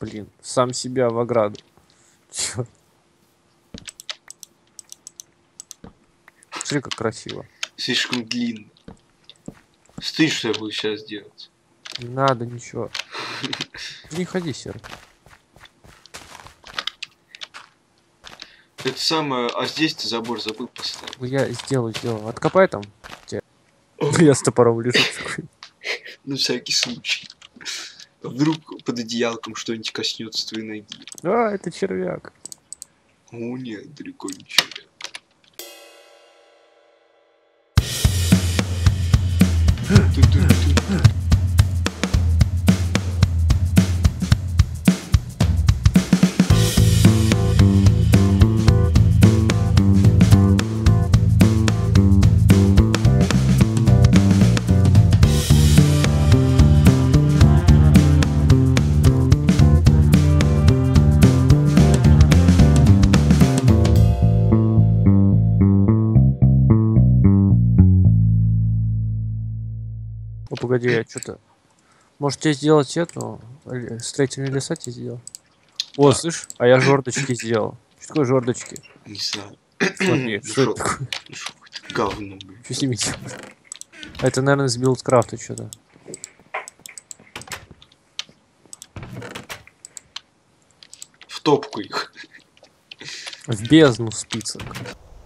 Блин, сам себя в ограду. Чёрт. Смотри, как красиво. Слишком длинно. Смотри, что я буду сейчас делать. Не надо ничего. Не ходи, Серый. Это самое... А здесь ты забор забыл поставить. Я сделаю, сделаю. Откопай там. Я с топором лежу. На всякий случай. Вдруг под одеялком что-нибудь коснется твоей ноги. А, это червяк. О, нет, далеко не червяк. Ту-ту-ту. Погоди, я что-то... Может тебе сделать эту... Строительные леса тебе сделал? О, слышь, а я жердочки сделал. Что такое жердочки? Не знаю. Смотри, что это такое? говно, блин. Что с ними делать? А Это, наверное, с билдкрафта что-то. В топку их. В бездну спицок.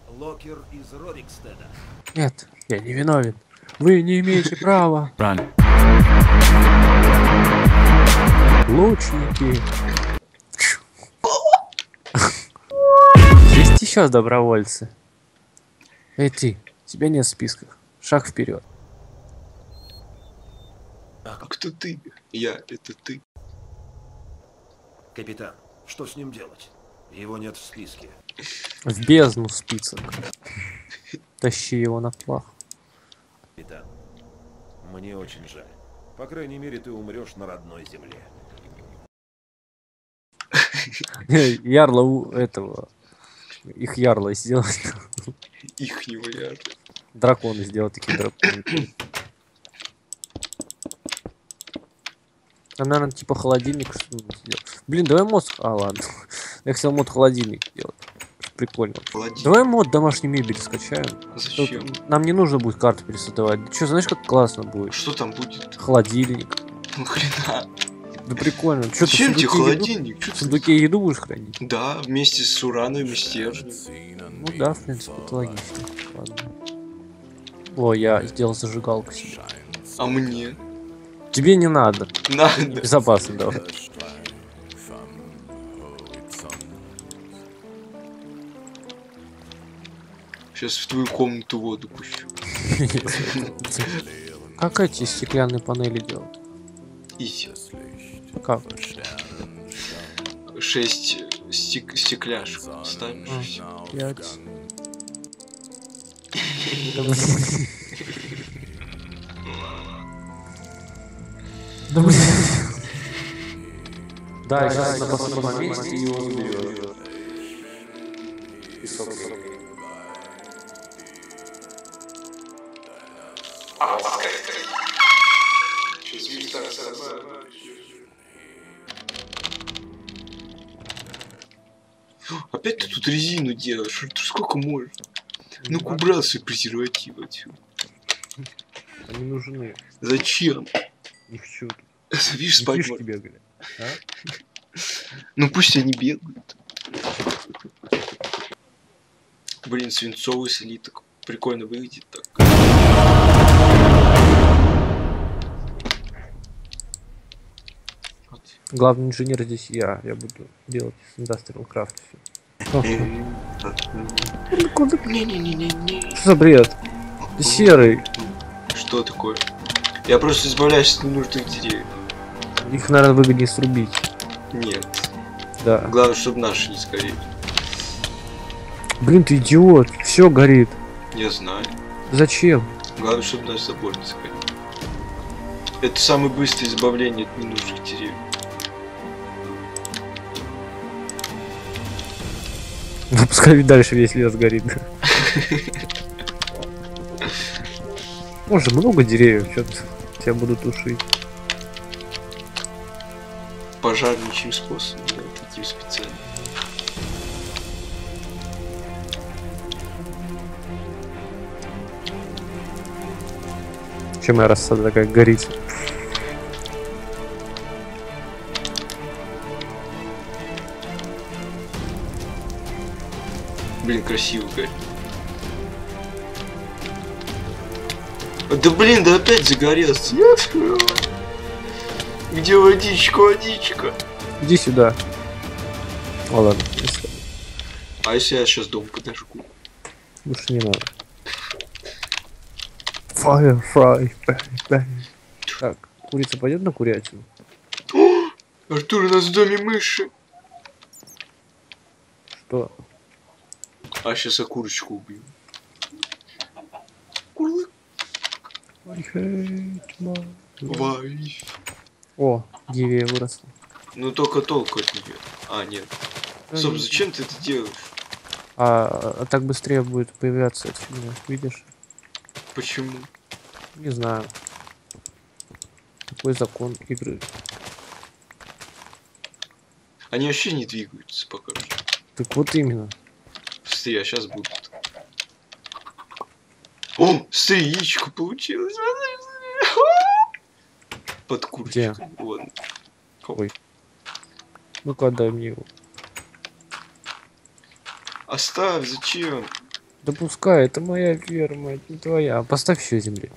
Локер из Рорикстеда. Нет, я не виновен. Вы не имеете права. Run. Лучники. Есть еще добровольцы. Эй ты, тебя нет в списках. Шаг вперед. А кто ты? Я, это ты. Капитан, что с ним делать? Его нет в списке. В бездну спицок. Тащи его на плах. Капитан, мне очень жаль. По крайней мере, ты умрешь на родной земле. Ярла у этого. Их ярла сделать. Их не вариант. Драконы сделать такие драконы. Там, наверное, типа холодильник что-нибудь сделать. Блин, давай мод... А, ладно. Я хотел мод холодильник сделать. Прикольно. Холодильник. Давай мод домашней мебели скачаем. Зачем? Тут Нам не нужно будет карту пересоздавать. Что, знаешь, как классно будет? Что там будет? Холодильник. Ну хрена. Да прикольно. В Зачем тебе сундуке еду- холодильник? Чё В ты- сундуке еду будешь хранить? Да, вместе с урановыми стержнями. Ну да, в принципе, это логично. Ладно. О, я сделал зажигалку себе. А мне? Тебе не надо. Надо. Безопасно давай. Сейчас в твою комнату воду пущу. Как эти стеклянные панели делать? Изи. Как? Шесть стек- стекляшек ставишь. Пять. Да сейчас на последнем месте его заберешь. Делаешь? Ты сколько можешь? Ну-ка убрал свой презерватив отсюда. Они нужны. Зачем? Их чё тут? Видишь, спать можно. бегали. А? Ну пусть они бегают. Блин, свинцовый слиток. Прикольно выглядит так. Главный инженер здесь я. Я буду делать с Industrial Craft все. Не-не-не-не-не. Что за бред? Серый. Что такое? Я просто избавляюсь от ненужных деревьев. Их, наверное, выгоднее срубить. Нет. Да. Главное, чтобы наши не сгорели. Блин, ты идиот. Все горит. Я знаю. Зачем? Главное, чтобы наш забор не сгорел. Это самое быстрое избавление от ненужных деревьев. Ну, пускай дальше весь лес горит. Может, много деревьев, что-то тебя будут тушить. пожарничьим способом, да, таким специальным. Чем моя рассада такая горит? Блин, красиво горит. А, Да блин, да опять загорелся. Нет. Где водичка, водичка? Иди сюда. О, ладно. А если я сейчас дом подожгу? лучше не надо. Fire, fry, bang, bang. Так, курица пойдет на курятину? Артур, у нас в доме мыши. Что? А сейчас я курочку убью. Курлык. I hate my. Вай. О, гивия выросла. Ну только толку от нее. А, нет. Стоп, зачем ты это делаешь? А, а так быстрее будет появляться эта фигня, видишь? Почему? Не знаю. Такой закон игры. Они вообще не двигаются пока что. Так вот именно. Смотри, а сейчас будут. О, смотри, яичко получилось. Под курочкой. Вот. Ой. Ну-ка отдай мне его. Оставь, зачем? Да пускай, это моя ферма, это не твоя. Поставь еще земли.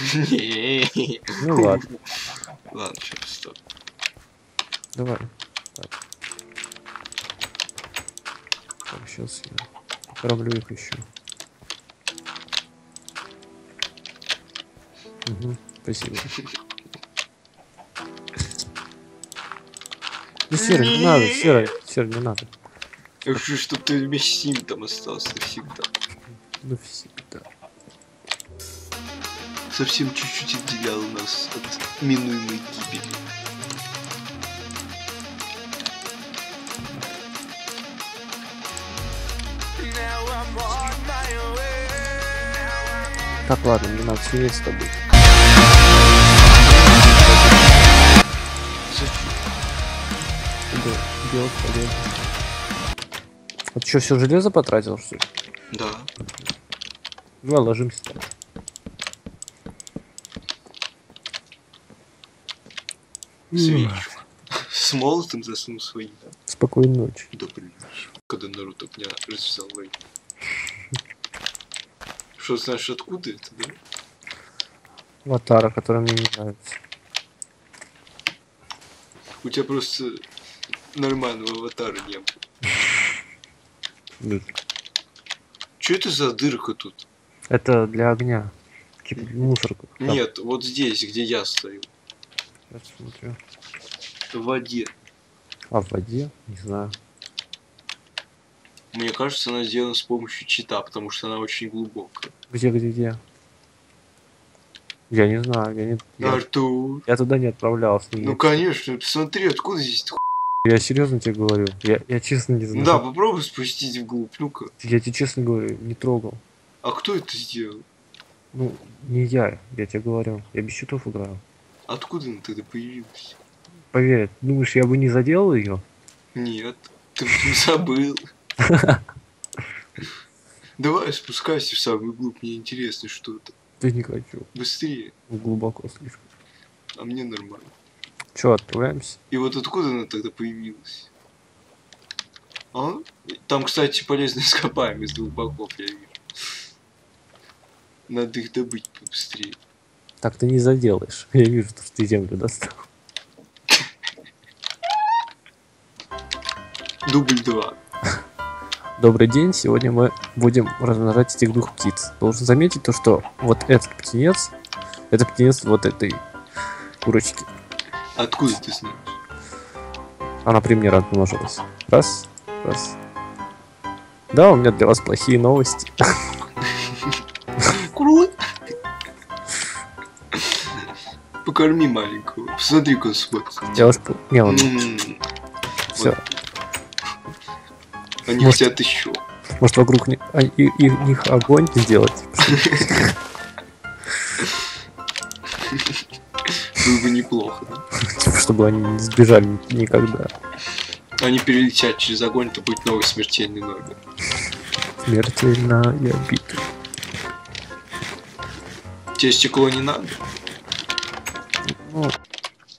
Ну ладно, Ладно, сейчас стоп. давай. Сейчас я кораблю их еще. Угу, спасибо. Ну, серый, не надо, серый, серый, не надо. Я хочу, чтобы ты вместе с ним там остался навсегда. Ну, всегда. Совсем чуть-чуть отделял нас от минуемой гибели. Так, ладно, мне надо свинец с тобой. Зачем? Да, делать полезно. А ты что, все железо потратил, что ли? Да. Давай ложимся. Свечу. С молотом заснул своим. Спокойной ночи. Добрый ночь. Когда Наруто меня развязал войну. Что, знаешь, откуда это, да? Аватара, который мне не нравится. У тебя просто нормального аватара не было. Что это за дырка тут? Это для огня. Типа мусорка. Нет, вот здесь, где я стою. сейчас смотрю. В воде. А в воде? Не знаю. Мне кажется, она сделана с помощью чита, потому что она очень глубокая. Где, где, где? Я не знаю, я не... Я, Артур. я туда не отправлялся. Ну конечно, посмотри, откуда здесь эта Я серьезно тебе говорю. Я, я честно не знаю. Да, попробуй спустить вглубь, ну-ка. Я тебе честно говорю, не трогал. А кто это сделал? Ну, не я, я тебе говорю. Я без счетов играю. Откуда она тогда появилась? Поверь, думаешь, я бы не заделал ее? Нет, ты забыл. Давай спускайся в самую глубь, мне интересно что-то. Да не хочу. Быстрее, Глубоко слишком. а мне нормально. Че, отправляемся? И вот откуда она тогда появилась? А? Там, кстати, полезные ископаемые из двух боков, я вижу. Надо их добыть побыстрее. Так ты не заделаешь. Я вижу, что ты землю достал. Дубль 2. Добрый день, сегодня мы будем размножать этих двух птиц. Должен заметить то, что вот этот птенец, это птенец вот этой курочки. Откуда ты знаешь? Она при мне размножилась. Раз, раз. Да, у меня для вас плохие новости. Покорми маленького. Посмотри, как он смотрит. Я по- Не, он... М, Все. Они Может- хотят еще. Может, вокруг ни- а, и- и- них огонь сделать? Было бы неплохо, да? Типа, чтобы они не сбежали ни- никогда. Они перелетят через огонь, это будет новый смертельный номер. Смертельная битва. Тебе стекло не надо? Ну,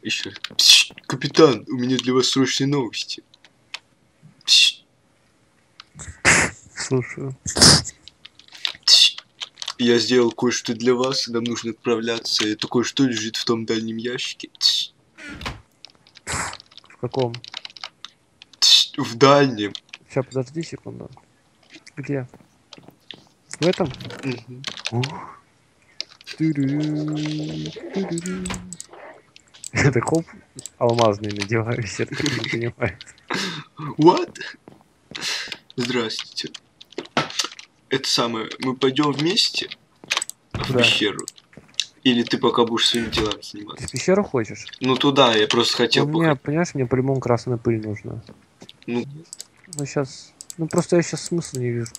Еще. Пш, капитан, у меня для вас срочные новости. Пш, слушаю. Я сделал кое-что для вас, нам нужно отправляться. Это кое-что лежит в том дальнем ящике. В каком? В дальнем. Сейчас, подожди секунду. Где? В этом? Тыры. Это коп алмазный надеваюсь, я так не понимаю. What? Здравствуйте. Это самое, мы пойдем вместе в Да. пещеру? Или ты пока будешь своими делами Ты заниматься? в пещеру хочешь? Ну туда, я просто хотел Ну, мне, пока- понимаешь, мне по-любому красная пыль нужна. Ну, Ну, сейчас... Ну, просто я сейчас смысла не вижу.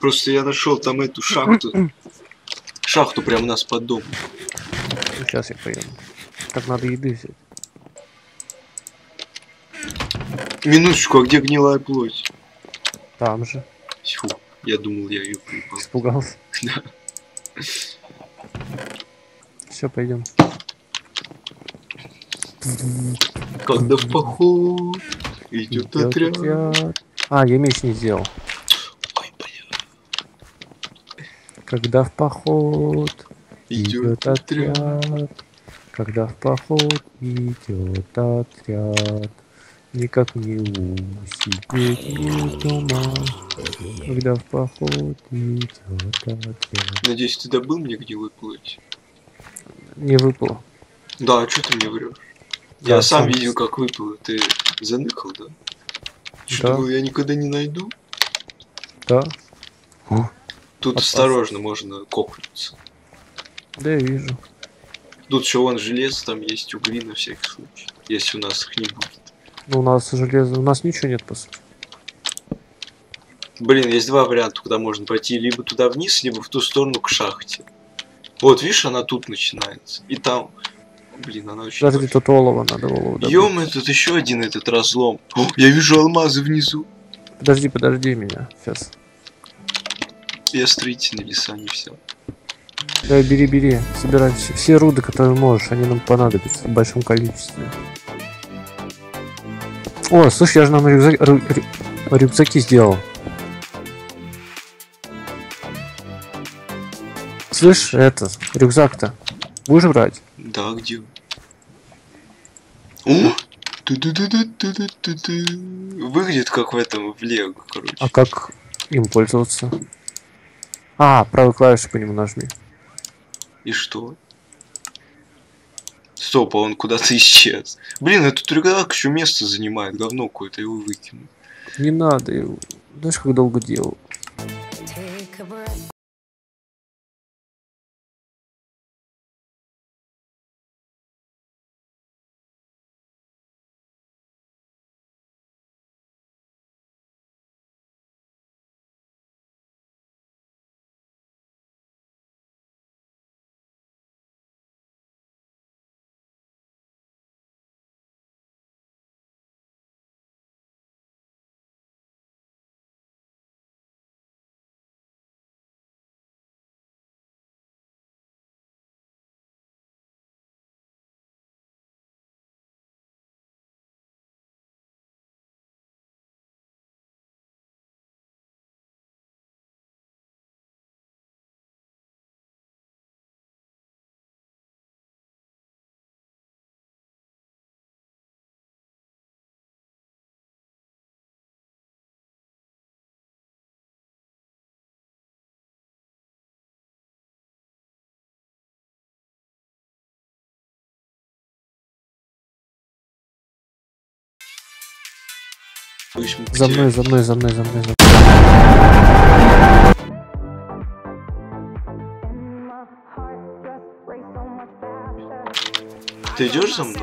просто я нашел там эту шахту. Шахту прямо у нас под домом. Ну, сейчас я поеду. Так надо еды взять. Минуточку, а где гнилая плоть? Там же. Фу, я думал, я ее поебал. Испугался. Да. Все, пойдем. Когда в поход идет отряд. А, я меч не сделал. Ой. Когда в поход Идет отряд. отряд. Когда в поход идет отряд. Никак не усидеть не дома. Когда в поход идет отряд. Надеюсь, ты добыл мне гнилую плоть? Не выпало. Да, а что ты мне врешь? Да, я сам сам- видел, как выпало. Ты заныкал, да? Что Да. думал, я никогда не найду? Да? Тут Опасно. осторожно, можно кокнуться. Да, я вижу. Тут еще вон железо, там есть угли на всякий случай. Если у нас их не будет. Ну, у нас железо... У нас ничего нет, по сути. Блин, есть два варианта, куда можно пойти. Либо туда вниз, либо в ту сторону к шахте. Вот, видишь, она тут начинается. И там... Блин, она очень... Подожди, тут олово надо олово добыть. Ё тут еще один этот разлом. О, я вижу алмазы внизу. Подожди, подожди меня. Сейчас. Я строительный леса не все. Да, бери, бери. Собирай все, все руды, которые можешь. Они нам понадобятся в большом количестве. О, слушай, я же нам рюкзак- рю- рю- рюкзаки сделал. Слышь, это, рюкзак-то. Будешь брать? Да, где? О! Ту-ду-ду-ду-ду-ду-ду. Выглядит как в этом, в Лего, короче. А как им пользоваться? А, правой клавишей по нему нажми. И что? Стоп, а он куда-то исчез. Блин, этот рюкзак еще место занимает, говно какое-то, его выкину. Не надо его. Знаешь, как долго делал? Take a breath. За мной, за мной, за мной, за мной, за мной. Ты идешь за мной?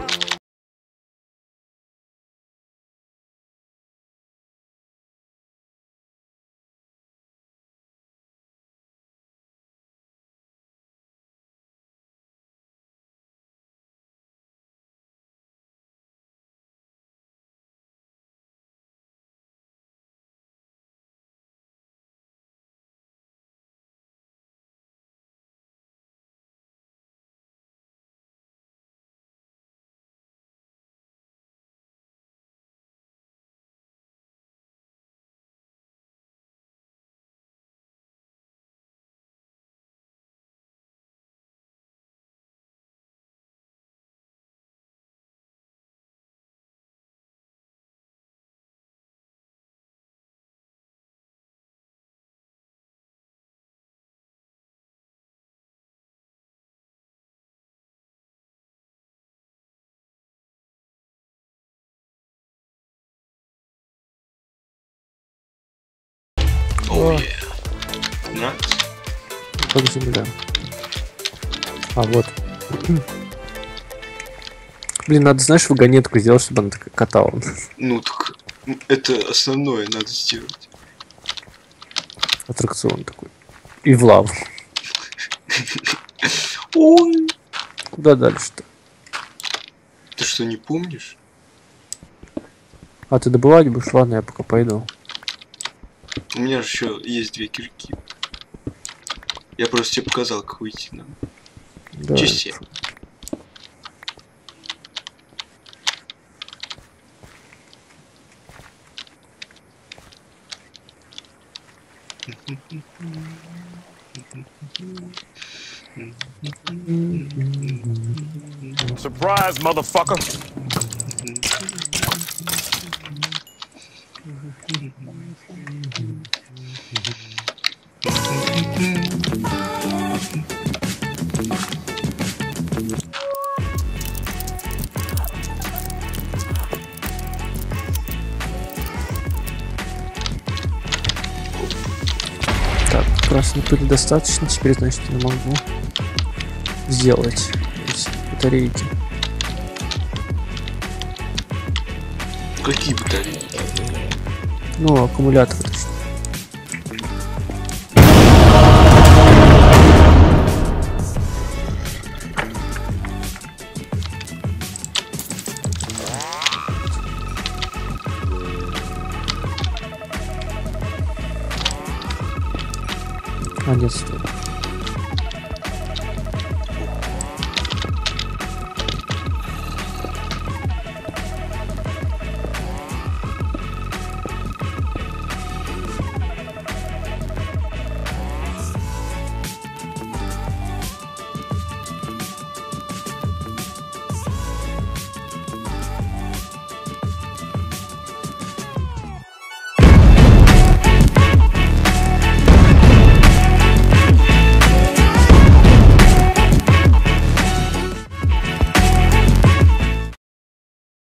О, На. как земля. А, вот. Блин, надо, знаешь, вагонетку сделать, чтобы она так катала. Ну так, это основное надо сделать. Аттракцион такой. И в лаву. Ой! Куда дальше-то? Ты что, не помнишь? А, ты добывать будешь? Ладно, я пока пойду. У меня же еще есть две кирки. Я просто тебе показал, как выйти надо. Да, Чисти. Surprise, motherfucker. Так, красной пыли достаточно. Теперь, значит, я могу сделать батарейки. Какие батареи? Ну, аккумуляторы, точнее.